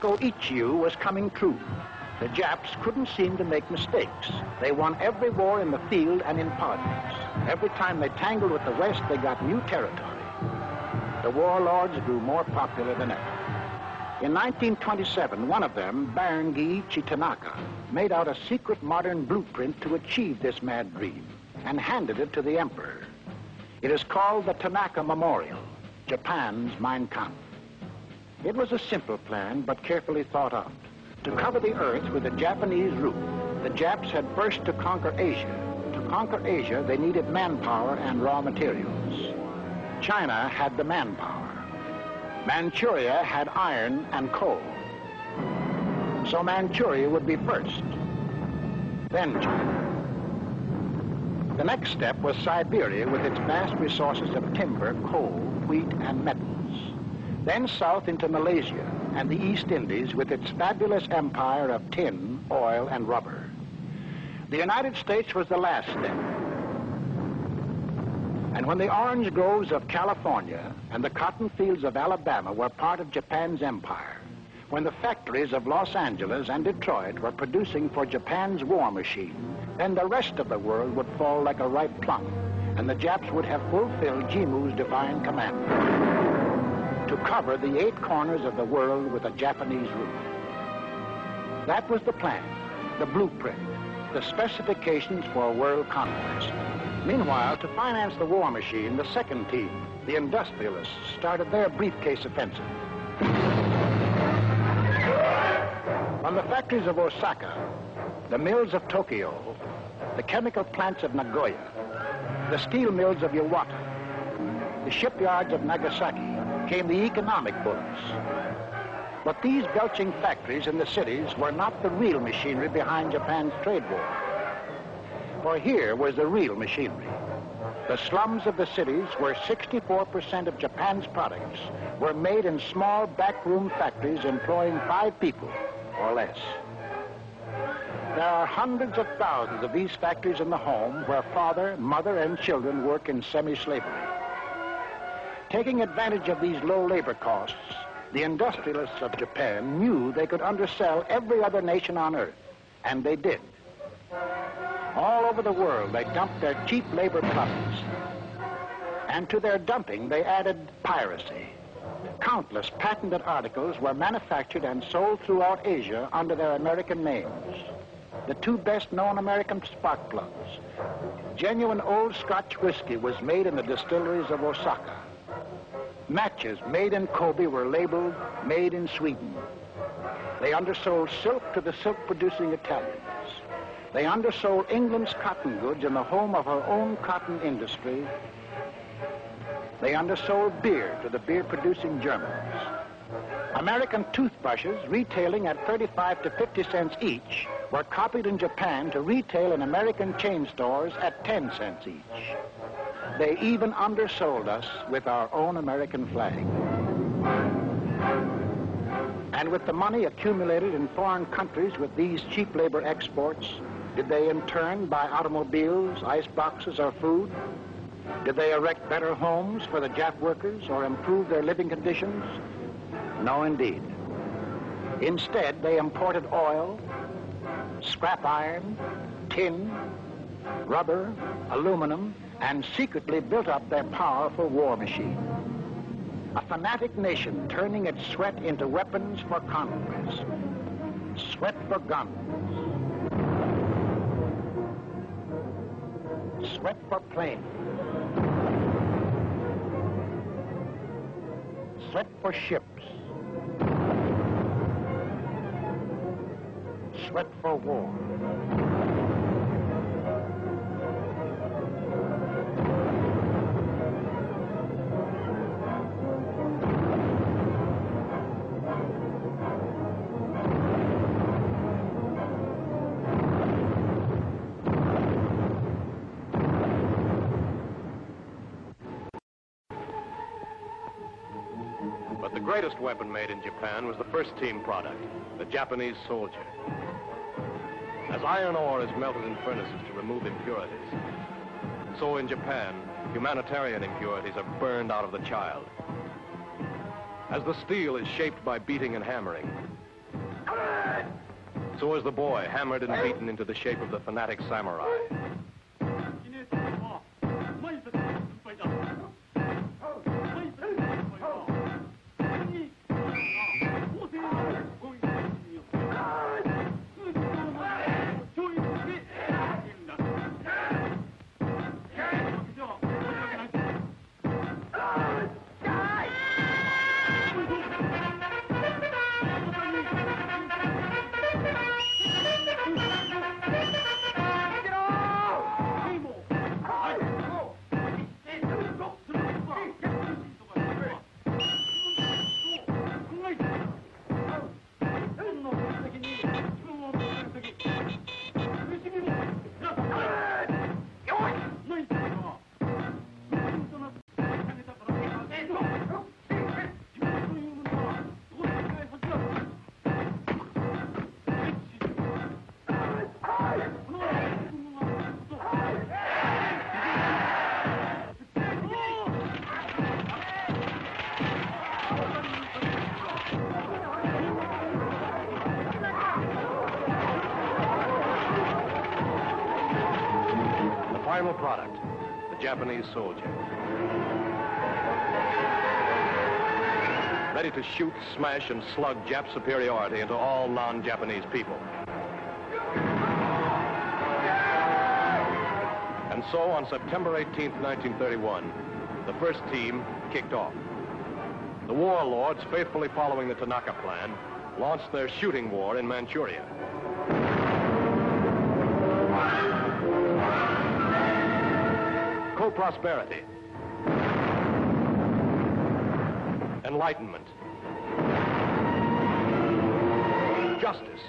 Hakko Ichiu was coming true. The Japs couldn't seem to make mistakes. They won every war in the field and in politics. Every time they tangled with the West, they got new territory. The warlords grew more popular than ever. In 1927, one of them, Baron Giichi Tanaka, made out a secret modern blueprint to achieve this mad dream and handed it to the emperor. It is called the Tanaka Memorial, Japan's Mein Kampf. It was a simple plan, but carefully thought out. To cover the earth with a Japanese roof, the Japs had first to conquer Asia. To conquer Asia, they needed manpower and raw materials. China had the manpower. Manchuria had iron and coal. So Manchuria would be first, then China. The next step was Siberia with its vast resources of timber, coal, wheat, and metals. Then south into Malaysia and the East Indies with its fabulous empire of tin, oil, and rubber. The United States was the last step. And when the orange groves of California and the cotton fields of Alabama were part of Japan's empire, when the factories of Los Angeles and Detroit were producing for Japan's war machine, then the rest of the world would fall like a ripe plum, and the Japs would have fulfilled Jimmu's divine commandment to cover the eight corners of the world with a Japanese roof. That was the plan, the blueprint, the specifications for world conquest. Meanwhile, to finance the war machine, the second team, the industrialists, started their briefcase offensive. From the factories of Osaka, the mills of Tokyo, the chemical plants of Nagoya, the steel mills of Yawata, the shipyards of Nagasaki, came the economic bullets. But these belching factories in the cities were not the real machinery behind Japan's trade war. For here was the real machinery. The slums of the cities, where 64% of Japan's products were made in small backroom factories employing five people or less. There are hundreds of thousands of these factories in the home where father, mother, and children work in semi-slavery. Taking advantage of these low labor costs, the industrialists of Japan knew they could undersell every other nation on earth, and they did. All over the world, they dumped their cheap labor products. And to their dumping, they added piracy. Countless patented articles were manufactured and sold throughout Asia under their American names. The two best-known American spark plugs. Genuine old Scotch whiskey was made in the distilleries of Osaka. Matches made in Kobe were labeled made in Sweden. They undersold silk to the silk-producing Italians. They undersold England's cotton goods in the home of her own cotton industry. They undersold beer to the beer-producing Germans. American toothbrushes, retailing at 35 to 50 cents each, were copied in Japan to retail in American chain stores at 10 cents each. They even undersold us with our own American flag. And with the money accumulated in foreign countries with these cheap labor exports, did they in turn buy automobiles, ice boxes, or food? Did they erect better homes for the Jap workers or improve their living conditions? No, indeed. Instead, they imported oil, scrap iron, tin, rubber, aluminum, and secretly built up their powerful war machine. A fanatic nation turning its sweat into weapons for conquest. Sweat for guns. Sweat for planes. Sweat for ships. Sweat for war. Greatest weapon made in Japan was the first team product, the Japanese soldier. As iron ore is melted in furnaces to remove impurities, so in Japan, humanitarian impurities are burned out of the child. As the steel is shaped by beating and hammering, So is the boy, hammered and beaten into the shape of the fanatic samurai. Final product, the Japanese soldier. Ready to shoot, smash, and slug Jap superiority into all non-Japanese people. And so on September 18, 1931, the first team kicked off. The warlords, faithfully following the Tanaka Plan, launched their shooting war in Manchuria. Co-prosperity. Enlightenment. Justice.